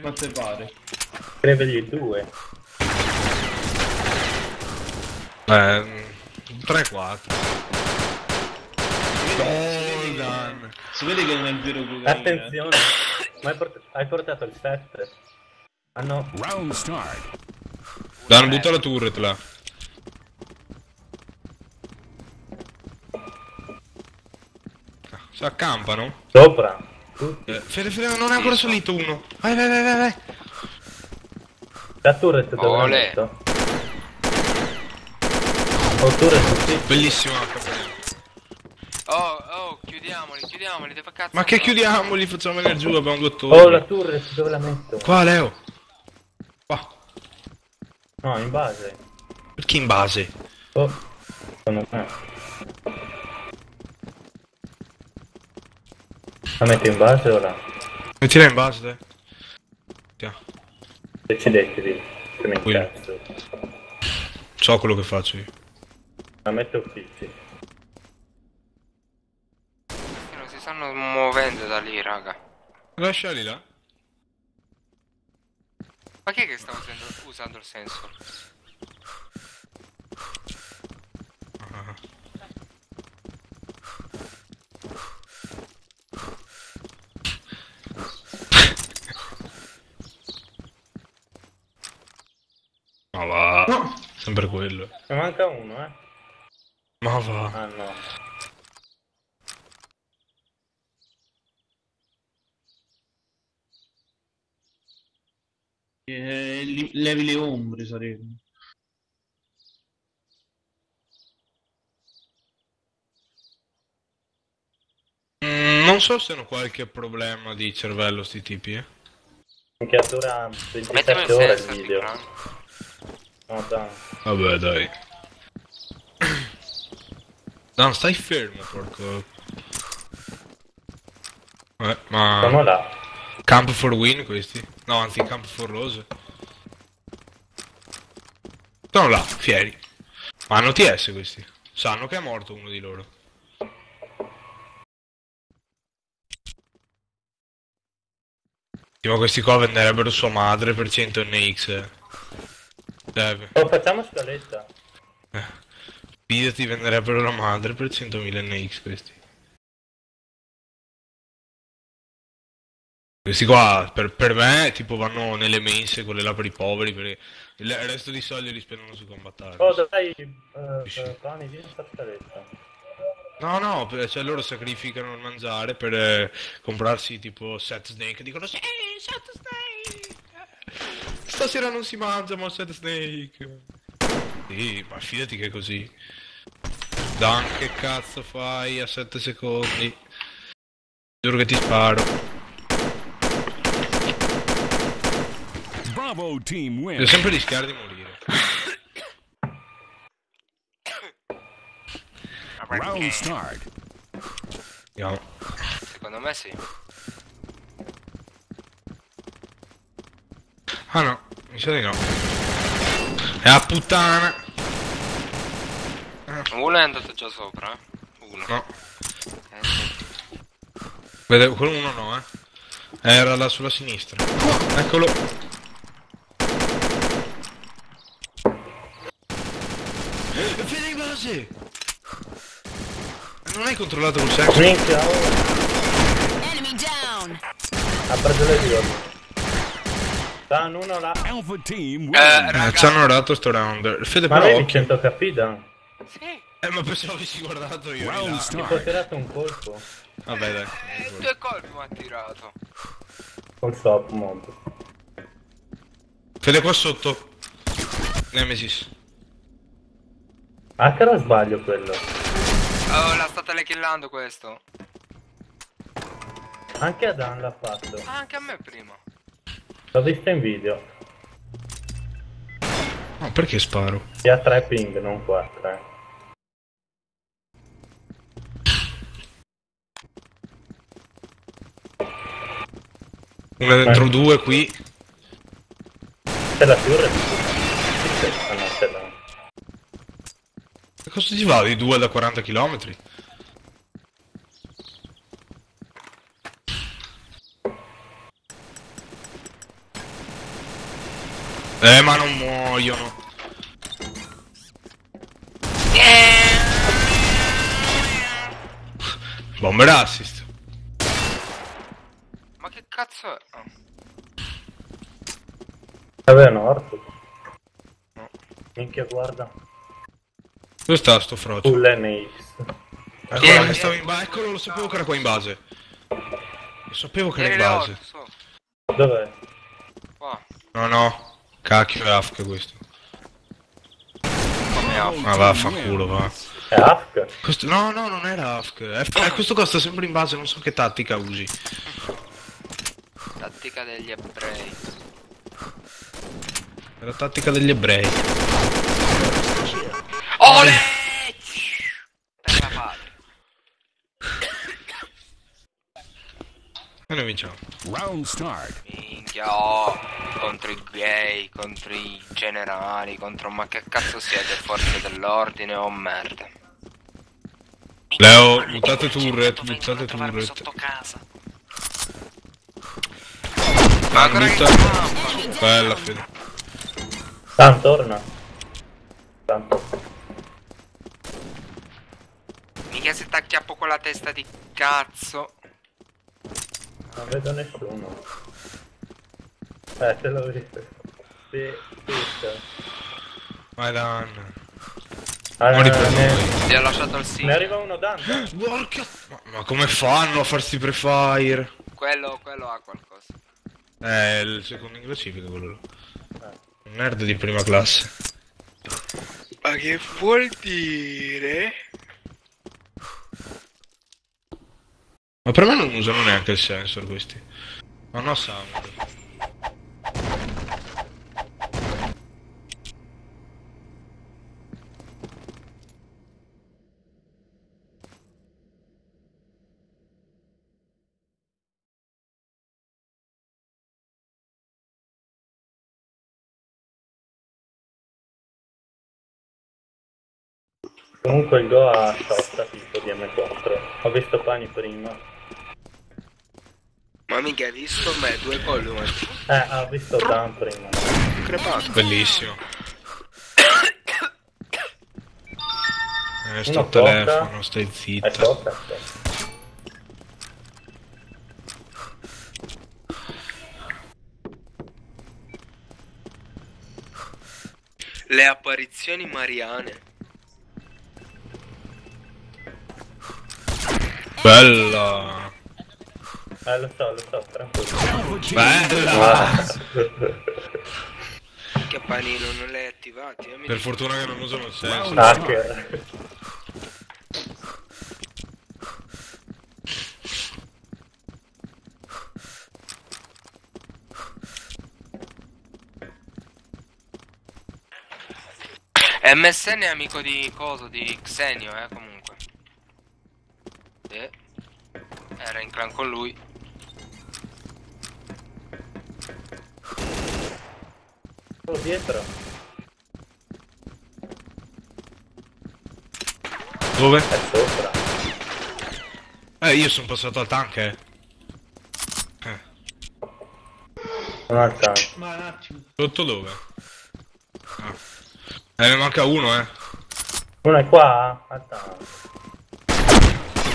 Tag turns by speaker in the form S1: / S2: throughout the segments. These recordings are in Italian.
S1: Quante pare?
S2: Scrivegli due.
S3: Eh, 3-4. Golden.
S1: Si vede che non è vero cocaina.
S2: Attenzione, ma hai, port- hai portato il 7. Hanno...
S4: Round start.
S3: Dan, butta la turret là. Si accampano?
S2: Sopra.
S3: Eh, Fede, Fede, non è ancora salito uno. Vai, vai, vai, vai, vai.
S2: La turret dove l'ha
S5: Ole.
S2: messo? Oh, turret sì.
S3: Bellissimo.
S5: Oh, oh, chiudiamoli, chiudiamoli, dove cazzo?
S3: Ma che chiudiamoli, facciamo venire giù, abbiamo due
S2: Oh, la turret dove la metto?
S3: Qua, Leo. Qua.
S2: No, in base.
S3: Perché in base?
S2: Oh, secondo me. La metto in base ora?
S3: Mettila in base, te. Tiens.
S2: Decidetevi. Se mi
S3: Qui.
S2: incazzo.
S3: So quello che faccio io.
S2: La metto uffici.
S5: Non si stanno muovendo da lì, raga.
S3: Lasciali là.
S5: Ma chi è che sta usando, usando il sensor?
S3: Ma va. Sempre quello.
S2: Ne manca uno, eh?
S3: Ma va.
S2: Ah no.
S1: Eh, li- levi le ombre sarebbe.
S3: Mm, non so se hanno qualche problema di cervello sti tipi, eh.
S5: Mettimi il
S2: 27 ore il video. No, dai.
S3: Vabbè, dai. No, stai fermo, porco. Eh,
S2: Sono
S3: ma...
S2: là.
S3: Camp for win questi? No, anzi, camp for rose. Sono là, fieri. Ma hanno TS questi. Sanno che è morto uno di loro. Tipo questi qua venderebbero sua madre per 100 NX. Eh. Deve.
S2: Oh, facciamo scaletta.
S3: Fidati, venderebbero la madre per 100.000 NX questi. Questi qua, per, per me, tipo vanno nelle mense, quelle là per i poveri, perché il resto di soldi li spendono su combattere.
S2: Oh, dai, eh,
S3: Sì.
S2: eh, vieni a scaletta.
S3: No, no, cioè loro sacrificano il mangiare per eh, comprarsi tipo set snake. Dicono sì, set snake. Stasera non si mangia, ma set snake. Sì, ma fidati che è così. Dan, che cazzo fai a 7 secondi? Giuro che ti sparo.
S4: Bravo team
S3: Devo
S4: win.
S3: sempre rischiare di morire.
S4: Round start.
S3: Andiamo.
S5: Secondo me sì.
S3: Ah no, mi sa di no. È a puttana.
S5: Uno è andato già sopra, eh. Uno.
S3: No.
S5: Eh, sì.
S3: Vede, quello uno no, eh. Era là sulla sinistra. Eccolo. Vedi in base! Non hai controllato col sex?
S2: Minchia, oh,
S6: Enemy down!
S2: ha preso le due. Dan uno là.
S4: Alpha team.
S5: Eh,
S3: Eh, ci hanno dato sto round. Fede
S2: Ma
S3: però
S2: avevi
S3: occhio.
S2: 100 HP, Dan?
S5: Sì.
S3: Eh ma pensavo avessi guardato io.
S4: Round
S3: là.
S2: Ti ho
S4: start.
S2: tirato un colpo.
S3: Vabbè dai.
S5: Eh, due colpi mi ha tirato.
S2: Col stop mod.
S3: Fede qua sotto. Nemesis.
S2: Ah, che era sbaglio quello.
S5: Oh, la state killando questo.
S2: Anche a Dan l'ha fatto.
S5: Ah, anche a me prima.
S2: L'ho visto in video.
S3: No, perché sparo?
S2: E ha 3 ping, non 4, eh.
S3: Una dentro due qui.
S2: C'è la fiore? Ah c'è la...
S3: Cosa ti va di due da 40 km? Eh, ma non muoiono. Bomber assist.
S5: Ma che cazzo è? Oh.
S2: Vabbè, Nord. Minchia, guarda.
S3: Dove sta sto frocio?
S2: Full NX.
S3: Eccolo, che stava in ba- Eccolo, lo sapevo che era qua in base. Lo sapevo che era in base.
S2: Dov'è?
S5: Qua.
S3: No, no. Cacchio è AFK questo.
S5: Come ha
S3: Ma vaffanculo, va.
S2: È Afk?
S3: Questo... No, no, non era AFK. È... eh, questo qua sta sempre in base, non so che tattica usi.
S5: tattica degli ebrei.
S3: È la tattica degli ebrei.
S5: Ole! Terra padre.
S3: E noi vinciamo.
S4: Round start.
S5: Minchia, oh, contro i gay, contro i generali, contro ma che cazzo siete, forze dell'ordine o merda.
S3: Leo, buttate turret, buttate turret.
S5: sotto casa.
S3: Ma butta...
S5: campa.
S3: Bella fede.
S2: Tan, torna. Tanto.
S5: Mica se t'acchiappo con la testa di cazzo.
S2: Non vedo nessuno. Eh, te l'ho visto. Sì,
S3: Dan.
S2: Ah,
S3: Muori
S2: ne, ne-.
S5: Ti ho lasciato il
S2: ne
S5: singolo.
S2: arriva uno Dante.
S3: Porca... Ma, ma come fanno a farsi prefire?
S5: Quello, quello ha qualcosa.
S3: Eh, il secondo in classifica quello là. Un nerd di prima classe.
S5: Ma che vuol dire?
S3: Ma per me non usano neanche il sensor questi. Ma no sound.
S2: Comunque il Go ha shotta tipo di M4. Ho visto Pani prima.
S5: Ma mica hai visto me, due colori.
S2: Eh, ho visto Dan prima.
S5: Crepato.
S3: Bellissimo. Eh, sto telefono,
S2: porta.
S3: stai
S2: È shotta.
S5: Le apparizioni mariane.
S3: Bella.
S2: Eh, lo so, lo so, tranquillo.
S3: Bella.
S2: Ah.
S5: Che panino non l'hai attivati? eh,
S3: Per fortuna che non usano il sensor.
S2: Hacker.
S5: MSN è amico di coso, di Xenio, eh, comunque. Sì. Era in clan con lui.
S2: Oh, dietro.
S3: Dove?
S2: È sopra.
S3: Eh, io sono passato al tank, eh. Eh,
S2: Non tank.
S1: Ma un attimo.
S3: Sotto dove? Ah. Eh, ne manca uno, eh.
S2: Uno è qua? Al tank.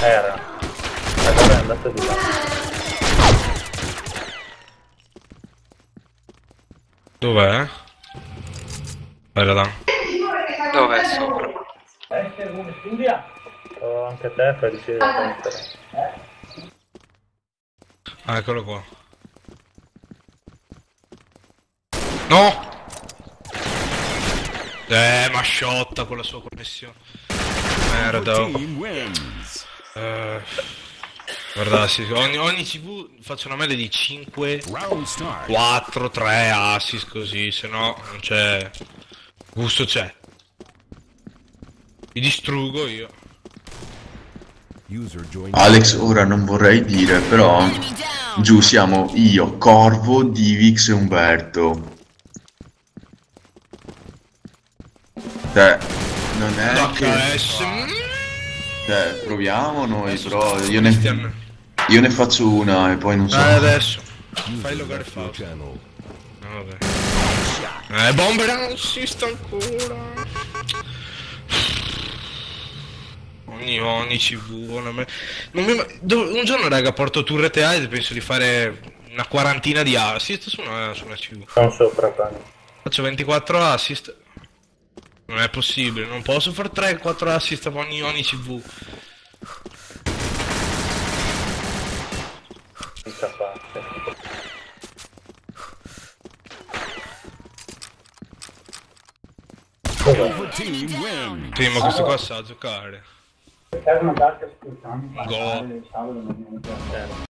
S2: Era. Dove è andato di là?
S3: Dov'è? Bella Dan.
S5: Dove è sopra?
S2: Oh, anche te fai riuscire a mettere.
S3: Ah, eccolo qua. No! Eh, ma sciotta con la sua connessione. Merda. Eh, guarda, sì, ogni, ogni CV faccio una media di 5,
S4: Round start.
S3: 4, 3 assist così, se no non c'è... Gusto c'è. Mi distruggo io.
S7: Alex, ora non vorrei dire, però giù siamo io, Corvo, Divix e Umberto. Cioè, non è che...
S3: HS.
S7: Cioè, proviamo noi,
S3: Adesso
S7: però io ne, io ne faccio una e poi non so.
S3: Eh, adesso. Fai logare
S4: channel.
S3: No, vabbè. Eh, bomber non assist ancora. Ogni, ogni CV, una me- non mi... un giorno raga porto turret A e penso di fare una quarantina di assist su una, su una CV.
S2: Sono sopra, Tony.
S3: Faccio 24 assist. Non è possibile, non posso fare 3-4 assist ogni, ogni CV.
S4: Team win.
S3: Sì, ma questo qua sa giocare. Go.